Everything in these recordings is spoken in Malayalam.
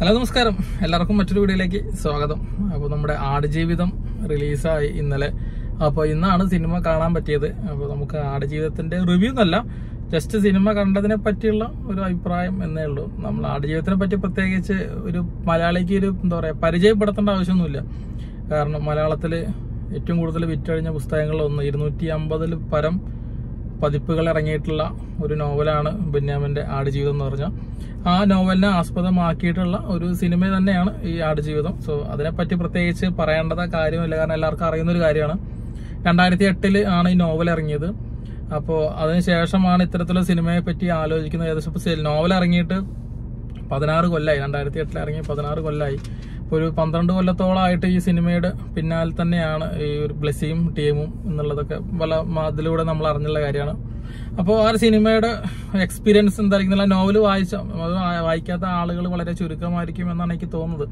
ഹലോ നമസ്കാരം. എല്ലാവർക്കും മറ്റൊരു വീഡിയോയിലേക്ക് സ്വാഗതം. അപ്പോൾ നമ്മുടെ ആടുജീവിതം റിലീസായി ഇന്നലെ. അപ്പോൾ ഇന്നാണ് സിനിമ കാണാൻ പറ്റിയത്. അപ്പോൾ നമുക്ക് ആടുജീവിതത്തിന്റെ റിവ്യൂ എന്നല്ല ജസ്റ്റ് സിനിമ കണ്ടതിനെ പറ്റിയുള്ള ഒരു അഭിപ്രായം എന്നേ ഉള്ളൂ. നമ്മൾ ആടുജീവിതത്തിനെ പറ്റി പ്രത്യേകിച്ച് ഒരു മലയാളിക്ക് ഒരു എന്താ പറയുക പരിചയപ്പെടുത്തേണ്ട ആവശ്യമൊന്നുമില്ല. കാരണം മലയാളത്തിൽ ഏറ്റവും കൂടുതൽ വിറ്റഴിഞ്ഞ പുസ്തകങ്ങളിലൊന്ന് ഇരുന്നൂറ്റി അമ്പതിൽ പരം പതിപ്പുകൾ ഇറങ്ങിയിട്ടുള്ള ഒരു നോവലാണ് ബെന്യാമിന്റെ ആടുജീവിതം എന്ന് പറഞ്ഞാൽ. ആ നോവലിനെ ആസ്പദമാക്കിയിട്ടുള്ള ഒരു സിനിമ തന്നെയാണ് ഈ ആടുജീവിതം. സോ അതിനെപ്പറ്റി പ്രത്യേകിച്ച് പറയേണ്ടത് കാര്യമില്ല. കാരണം എല്ലാവർക്കും അറിയുന്ന ഒരു കാര്യമാണ്. രണ്ടായിരത്തി എട്ടിൽ ആണ് ഈ നോവൽ ഇറങ്ങിയത് അപ്പോൾ അതിനുശേഷമാണ് ഇത്തരത്തിലുള്ള സിനിമയെ പറ്റി ആലോചിക്കുന്നത്. ഏകദേശം ഇപ്പോൾ നോവൽ ഇറങ്ങിയിട്ട് പതിനാറ് കൊല്ലായി. രണ്ടായിരത്തി എട്ടിൽ ഇറങ്ങി പതിനാറ് ഇപ്പോൾ ഒരു പന്ത്രണ്ട് കൊല്ലത്തോളമായിട്ട് ഈ സിനിമയുടെ പിന്നാലെ തന്നെയാണ് ഈ ഒരു ബ്ലെസ്സിയും ടീമും എന്നുള്ളതൊക്കെ പല അതിലൂടെ നമ്മൾ അറിഞ്ഞുള്ള കാര്യമാണ്. അപ്പോൾ ആ സിനിമയുടെ എക്സ്പീരിയൻസ് എന്തായിരിക്കും നോവൽ വായിച്ച വായിക്കാത്ത ആളുകൾ വളരെ ചുരുക്കമായിരിക്കും എന്നാണ് എനിക്ക് തോന്നുന്നത്.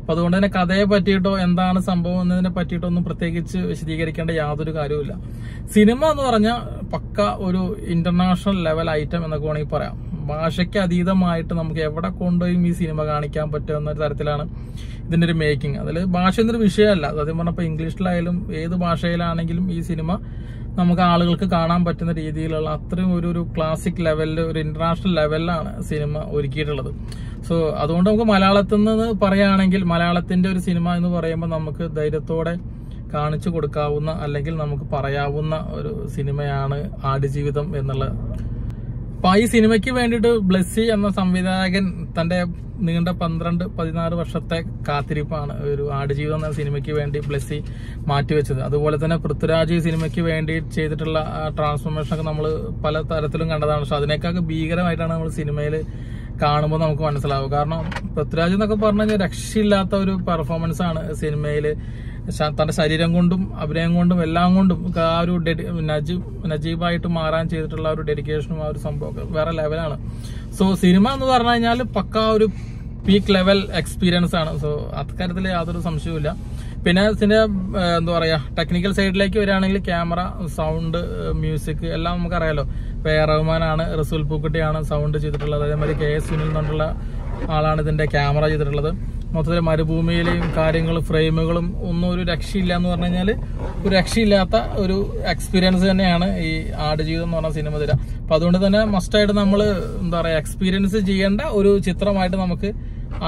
അപ്പോൾ അതുകൊണ്ട് തന്നെ കഥയെ പറ്റിയിട്ടോ എന്താണ് സംഭവം എന്നതിനെ പറ്റിയിട്ടോ ഒന്നും പ്രത്യേകിച്ച് വിശദീകരിക്കേണ്ട യാതൊരു കാര്യവുമില്ല. സിനിമ എന്ന് പറഞ്ഞാൽ പക്ക ഒരു ഇന്റർനാഷണൽ ലെവൽ ഐറ്റം എന്നൊക്കെ വേണമെങ്കിൽ പറയാം. ഭാഷയ്ക്ക് അതീതമായിട്ട് നമുക്ക് എവിടെ കൊണ്ടുപോയും ഈ സിനിമ കാണിക്കാൻ പറ്റുന്ന ഒരു തരത്തിലാണ് ഇതിന്റെ ഒരു മേക്കിംഗ് അതിൽ ഭാഷ എന്നൊരു വിഷയമല്ല. സത്യം പറഞ്ഞപ്പോൾ ഇംഗ്ലീഷിലായാലും ഏത് ഭാഷയിലാണെങ്കിലും ഈ സിനിമ നമുക്ക് ആളുകൾക്ക് കാണാൻ പറ്റുന്ന രീതിയിലുള്ള അത്രയും ഒരു ഒരു ക്ലാസിക് ലെവലിൽ ഒരു ഇന്റർനാഷണൽ ലെവലിലാണ് സിനിമ ഒരുക്കിയിട്ടുള്ളത്. സോ അതുകൊണ്ട് നമുക്ക് മലയാളത്തിൽ നിന്ന് പറയുകയാണെങ്കിൽ മലയാളത്തിന്റെ ഒരു സിനിമ എന്ന് പറയുമ്പോൾ നമുക്ക് ധൈര്യത്തോടെ കാണിച്ചു കൊടുക്കാവുന്ന അല്ലെങ്കിൽ നമുക്ക് പറയാവുന്ന ഒരു സിനിമയാണ് ആടുജീവിതം എന്നുള്ള അപ്പൊ ഈ സിനിമയ്ക്ക് വേണ്ടിയിട്ട് ബ്ലെസ്സി എന്ന സംവിധായകൻ തന്റെ നീണ്ട പന്ത്രണ്ട് പതിനാറ് വർഷത്തെ കാത്തിരിപ്പാണ് ഒരു ആടുജീവിതം എന്ന സിനിമയ്ക്ക് വേണ്ടി ബ്ലെസ്സി മാറ്റിവെച്ചത്. അതുപോലെ തന്നെ പൃഥ്വിരാജ് ഈ സിനിമയ്ക്ക് വേണ്ടി ചെയ്തിട്ടുള്ള ട്രാൻസ്ഫോർമേഷൻ ഒക്കെ നമ്മൾ പല തരത്തിലും കണ്ടതാണ്. പക്ഷെ അതിനേക്കാൾ ഭീകരമായിട്ടാണ് നമ്മൾ സിനിമയിൽ കാണുമ്പോൾ നമുക്ക് മനസ്സിലാവും കാരണം പൃഥ്വിരാജ് എന്നൊക്കെ പറഞ്ഞു കഴിഞ്ഞാൽ രക്ഷയില്ലാത്ത ഒരു പെർഫോമൻസ് ആണ് സിനിമയിൽ തന്റെ ശരീരം കൊണ്ടും അഭിനയം കൊണ്ടും എല്ലാം കൊണ്ടും ആ ഒരു നജീബ് നജീബായിട്ട് മാറാൻ ചെയ്തിട്ടുള്ള ഒരു ഡെഡിക്കേഷനും ആ ഒരു സംഭവം വേറെ ലെവലാണ് സോ സിനിമ എന്ന് പറഞ്ഞു കഴിഞ്ഞാൽ പക്ക ഒരു പീക്ക് ലെവൽ എക്സ്പീരിയൻസ് ആണ്. സോ അക്കാര്യത്തിൽ യാതൊരു സംശയവുമില്ല. പിന്നെ ഇതിന്റെ എന്താ പറയാ ടെക്നിക്കൽ സൈഡിലേക്ക് വരികയാണെങ്കിൽ ക്യാമറ സൗണ്ട് മ്യൂസിക് എല്ലാം നമുക്കറിയാലോ. ഇപ്പൊ എ റഹ്മാനാണ് റസൂൽ പൂക്കുട്ടിയാണ് സൗണ്ട് ചെയ്തിട്ടുള്ളത്. അതേമാതിരി കെ എസ് സുനിൽ എന്നുള്ള ആളാണ് ഇതിന്റെ ക്യാമറ ചെയ്തിട്ടുള്ളത്. മൊത്തത്തിൽ മരുഭൂമിയിലെയും കാര്യങ്ങൾ ഫ്രെയിമുകളും ഒന്നും ഒരു രക്ഷയില്ല എന്ന് പറഞ്ഞു കഴിഞ്ഞാൽ ഒരു രക്ഷയില്ലാത്ത ഒരു എക്സ്പീരിയൻസ് തന്നെയാണ് ഈ ആടുജീവിതം എന്ന് പറഞ്ഞ സിനിമ തരാം. അപ്പൊ അതുകൊണ്ട് തന്നെ മസ്റ്റായിട്ട് നമ്മൾ എന്താ പറയുക എക്സ്പീരിയൻസ് ചെയ്യേണ്ട ഒരു ചിത്രമായിട്ട് നമുക്ക്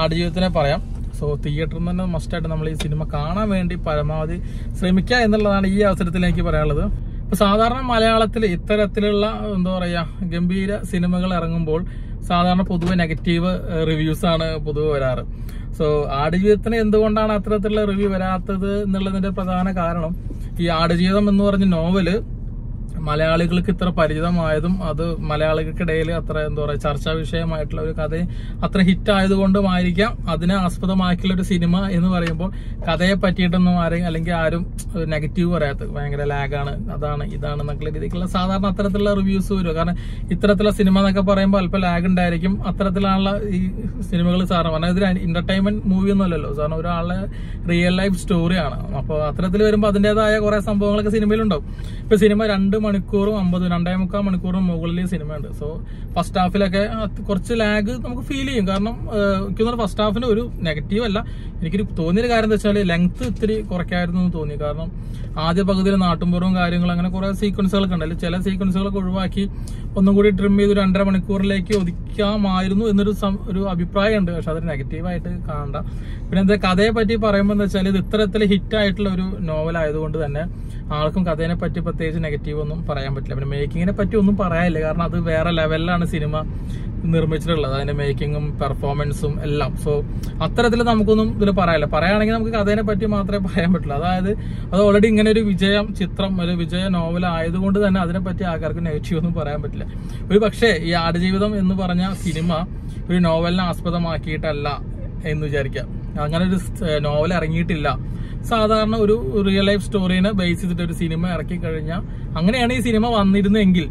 ആടുജീവിതത്തിനെ പറയാം. സോ തിയേറ്ററിൽ തന്നെ മസ്റ്റായിട്ട് നമ്മൾ ഈ സിനിമ കാണാൻ വേണ്ടി പരമാവധി ശ്രമിക്കുക എന്നുള്ളതാണ് ഈ അവസരത്തിൽ പറയാനുള്ളത്. സാധാരണ മലയാളത്തിൽ ഇത്തരത്തിലുള്ള എന്താ പറയാ ഗംഭീര സിനിമകൾ ഇറങ്ങുമ്പോൾ സാധാരണ പൊതുവെ നെഗറ്റീവ് റിവ്യൂസ് ആണ് പൊതുവെ വരാറ്. സോ ആടുജീവിതത്തിന് എന്തുകൊണ്ടാണ് അത്തരത്തിലുള്ള റിവ്യൂ വരാത്തത് എന്നുള്ളതിന്റെ പ്രധാന കാരണം ഈ ആടുജീവിതം എന്ന് പറഞ്ഞ നോവൽ മലയാളികൾക്ക് ഇത്ര പരിചിതമായതും അത് മലയാളികൾക്കിടയിൽ അത്ര എന്താ പറയുക ചർച്ചാ വിഷയമായിട്ടുള്ള ഒരു കഥ അത്ര ഹിറ്റ് ആയതുകൊണ്ടുമായിരിക്കാം. അതിനെ ആസ്പദമാക്കിയുള്ള ഒരു സിനിമ എന്ന് പറയുമ്പോൾ കഥയെ പറ്റിയിട്ടൊന്നും ആരെയും അല്ലെങ്കിൽ ആരും നെഗറ്റീവ് പറയാത്തത് ഭയങ്കര ലാഗാണ് അതാണ് ഇതാണ് എന്നൊക്കെ രീതിക്കുള്ള സാധാരണ അത്തരത്തിലുള്ള റിവ്യൂസ് വരും കാരണം ഇത്തരത്തിലുള്ള സിനിമ എന്നൊക്കെ പറയുമ്പോൾ അല്പം ലാഗ് ഉണ്ടായിരിക്കും. അത്തരത്തിലുള്ള ഈ സിനിമകൾ സാറിന് പറഞ്ഞാൽ ഇതൊരു എന്റർടൈൻമെന്റ് മൂവി ഒന്നുമല്ലല്ലോ സാറിന് ഒരാളെ റിയൽ ലൈഫ് സ്റ്റോറിയാണ് അപ്പോൾ അത്തരത്തിൽ വരുമ്പോൾ അതിന്റെതായ കുറെ സംഭവങ്ങളൊക്കെ സിനിമയിലുണ്ടാവും. ഇപ്പൊ സിനിമ രണ്ട് മണിക്കൂറും അമ്പത് രണ്ടേ മുക്കാൽ മണിക്കൂറും മുകളിൽ സിനിമയുണ്ട് സോ ഫസ്റ്റ് ഹാഫിലൊക്കെ കുറച്ച് ലാഗ് നമുക്ക് ഫീൽ ചെയ്യും. കാരണം എനിക്ക് ഫസ്റ്റ് ഹാഫിന് ഒരു നെഗറ്റീവ് അല്ല. എനിക്കൊരു തോന്നിയൊരു കാര്യം എന്താ വെച്ചാൽ ലെങ്ത് ഇത്തിരി കുറയ്ക്കായിരുന്നു എന്ന് തോന്നി. കാരണം ആദ്യ പകുതിയിൽ നാട്ടുമ്പുറവും കാര്യങ്ങളും അങ്ങനെ കുറെ സീക്വൻസുകളൊക്കെ ഉണ്ട്. ചില സീക്വൻസുകളൊക്കെ ഒഴിവാക്കി ഒന്നും കൂടി ട്രിം ചെയ്ത് രണ്ടര മണിക്കൂറിലേക്ക് ഒതുക്കാമായിരുന്നു എന്നൊരു ഒരു അഭിപ്രായമുണ്ട് പക്ഷെ അതൊരു നെഗറ്റീവായിട്ട് കാണണ്ട. പിന്നെ എന്താ കഥയെ പറ്റി പറയുമ്പോൾ എന്താ വെച്ചാൽ ഇത് ഇത്തരത്തിൽ ഹിറ്റ് ആയിട്ടുള്ള ഒരു നോവൽ ആയതുകൊണ്ട് തന്നെ ആർക്കും കഥയെ പറ്റി പ്രത്യേകിച്ച് നെഗറ്റീവ് ഒന്നും പറയാൻ പറ്റില്ല. പിന്നെ മേക്കിങ്ങിനെ പറ്റി ഒന്നും പറയാനില്ല. കാരണം അത് വേറെ ലെവലിലാണ് സിനിമ നിർമ്മിച്ചിട്ടുള്ളത്. അതിന്റെ മേക്കിങ്ങും പെർഫോമൻസും എല്ലാം. സോ അത്തരത്തിൽ നമുക്കൊന്നും ഇതിൽ പറയാനില്ല. പറയുകയാണെങ്കിൽ നമുക്ക് കഥയെ പറ്റി മാത്രമേ പറയാൻ പറ്റുള്ളൂ. അതായത് അത് ഓൾറെഡി ഇങ്ങനെ ഒരു വിജയം ചിത്രം ഒരു വിജയ നോവൽ ആയതുകൊണ്ട് തന്നെ അതിനെപ്പറ്റി ആൾക്കാർക്ക് നെഗറ്റീവ് ഒന്നും പറയാൻ പറ്റില്ല. ഒരു പക്ഷേ ഈ ആടുജീവിതം എന്ന് പറഞ്ഞ സിനിമ ഒരു നോവലിനെ ആസ്പദമാക്കിയിട്ടല്ല എന്ന് വിചാരിക്കാം അങ്ങനെ ഒരു നോവൽ ഇറങ്ങിയിട്ടില്ല. സാധാരണ ഒരു റിയൽ ലൈഫ് സ്റ്റോറീനെ ബേസ് ചെയ്തിട്ട് ഒരു സിനിമ ഇറക്കി കഴിഞ്ഞാൽ അങ്ങനെയാണ് ഈ സിനിമ വന്നിരുന്നെങ്കിൽ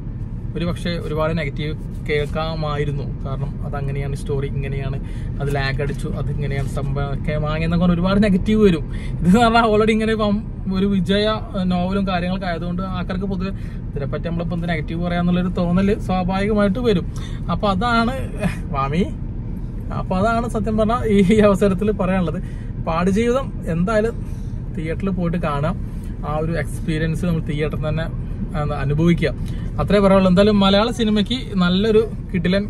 ഒരു പക്ഷേ ഒരുപാട് നെഗറ്റീവ് കേൾക്കാമായിരുന്നു. കാരണം അതങ്ങനെയാണ് സ്റ്റോറി ഇങ്ങനെയാണ് അത് ലാഗ് അടിച്ചു അത് ഇങ്ങനെയാണ് സംഭവമൊക്കെ വാങ്ങിയെന്നൊക്കെ ഒരുപാട് നെഗറ്റീവ് വരും. ഇത് എന്ന് പറഞ്ഞാൽ ഓൾറെഡി ഇങ്ങനെ ഒരു വിജയ നോവലും കാര്യങ്ങളൊക്കെ ആയതുകൊണ്ട് ആൾക്കാർക്ക് പൊതുവെ ഇതിനെപ്പറ്റി നമ്മളിപ്പോൾ എന്ത് നെഗറ്റീവ് പറയാന്നുള്ളൊരു തോന്നൽ സ്വാഭാവികമായിട്ട് വരും. അപ്പൊ അതാണ് വാമി അപ്പൊ അതാണ് സത്യം പറഞ്ഞാൽ ഈ അവസരത്തിൽ പറയാനുള്ളത്. പാടുജീവിതം എന്തായാലും തിയേറ്ററിൽ പോയിട്ട് കാണാം. ആ ഒരു എക്സ്പീരിയൻസ് നമ്മൾ തിയേറ്ററിൽ തന്നെ അനുഭവിക്കുക. അത്രേ പറയുള്ളൂ എന്തായാലും മലയാള സിനിമയ്ക്ക് നല്ലൊരു കിടിലൻ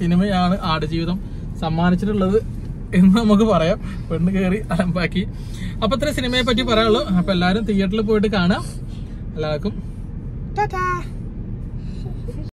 സിനിമയാണ് ആടുജീവിതം സമ്മാനിച്ചിട്ടുള്ളത് എന്ന് നമുക്ക് പറയാം. പെണ്ണ് കയറി അലമ്പാക്കി. അപ്പൊ ഇത്ര സിനിമയെ പറ്റി പറയാനുള്ളൂ. അപ്പൊ എല്ലാവരും തിയേറ്ററിൽ പോയിട്ട് കാണാം. എല്ലാവർക്കും ടാറ്റാ.